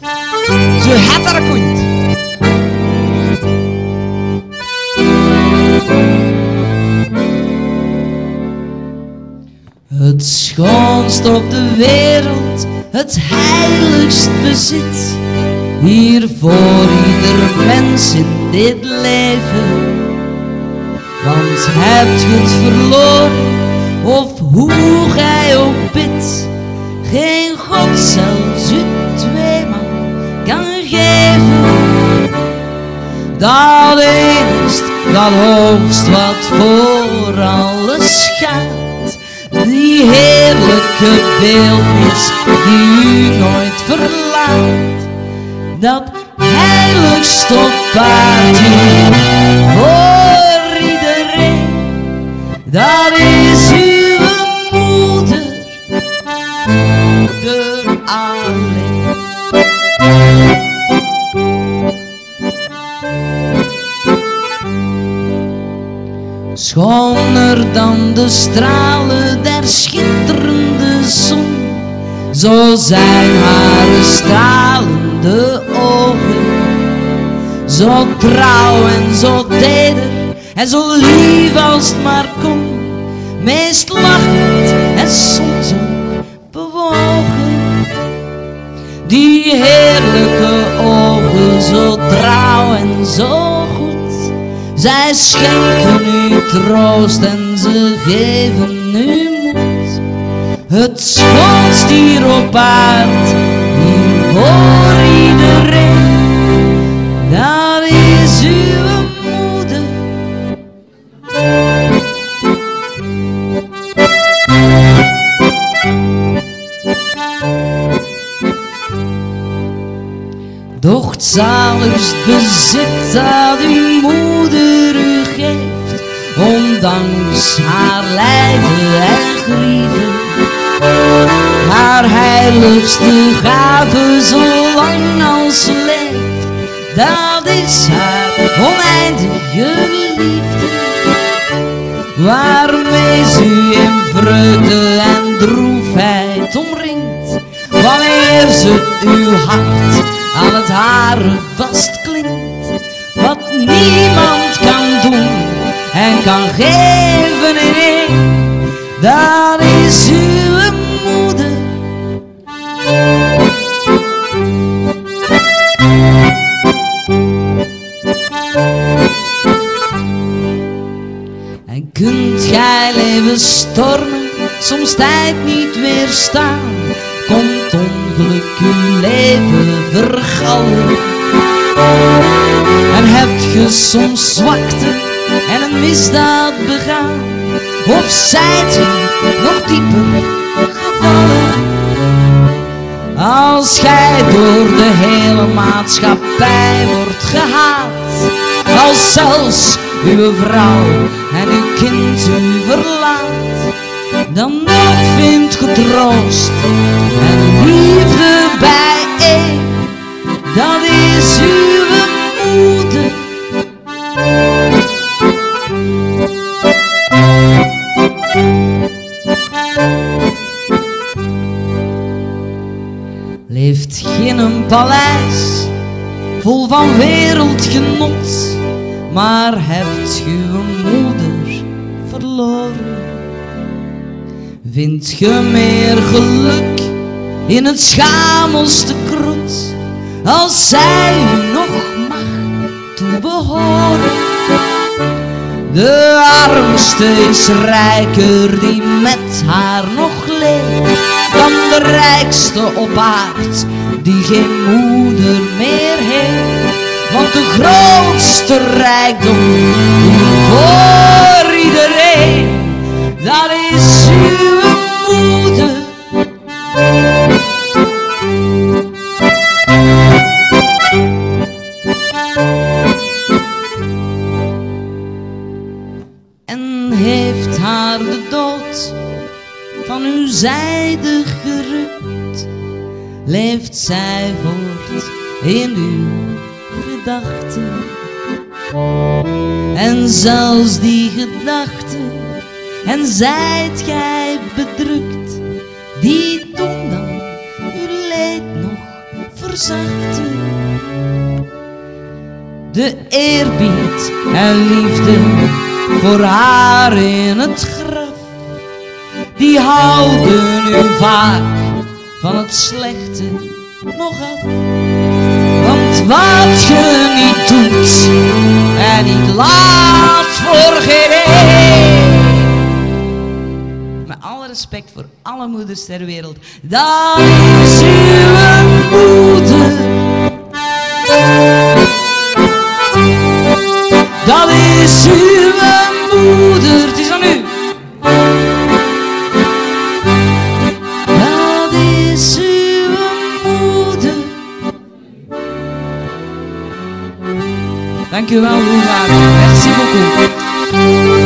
Zo het er komt. Het schoonst op de wereld, het heiligst bezit. Hier voor ieder mens in dit leven. Want hebt je het verloren, of hoe gij ook bidt, geen God zelfs u tweemaal geven. Dat enigst, dat hoogst wat voor alles gaat. Die heerlijke beeldnis die u nooit verlaat. Dat heiligst op paard voor iedereen. Dat Schoner dan de stralen der schitterende zon, zo zijn haar stralende ogen. Zo trouw en zo teder en zo lief als het maar kon, meest lachend en soms ook bewogen. Die heerlijke ogen, zo trouw en zo. Zij schenken u troost en ze geven u moed. Het schoonst hier op aard, hier voor Doch zaligst bezit dat uw moeder u geeft, ondanks haar lijden en grieven. Haar heiligste gave, zolang als ze leeft, dat is haar oneindige liefde. Waarmee ze u in vreugde en droefheid omringt, wanneer ze uw hart aan het hare vastklinkt. Wat niemand kan doen en kan geven in één, dat is uw moeder. En kunt gij leven stormen, soms tijd niet weerstaan, komt ongeluk uw leven vergallen. En hebt ge soms zwakte en een misdaad begaan, of zijt u nog dieper gevallen? Als gij door de hele maatschappij wordt gehaat, als zelfs uw vrouw en uw kind u verlaat, dan nog vindt ge troost en liefde bijeen. Dat is uw moeder. Leeft geen een paleis vol van wereldgenot, maar hebt uw moeder verloren. Vindt ge meer geluk in het schamelste krot, als zij u nog mag toebehoren? De armste is rijker die met haar nog leeft, dan de rijkste op aard die geen moeder meer heeft. Want de grootste rijkdom voor iedereen, dat is Heeft haar de dood van uw zijde gerukt, leeft zij voort in uw gedachten. En zelfs die gedachten, en zijt gij bedrukt, die doen dan uw leed nog verzachten. De eerbied en liefde voor haar in het graf, die houden u vaak van het slechte nog af. Want wat je niet doet en niet laat voor geen een. Met alle respect voor alle moeders ter wereld, dat is uw moeder. que lá no lugar. É.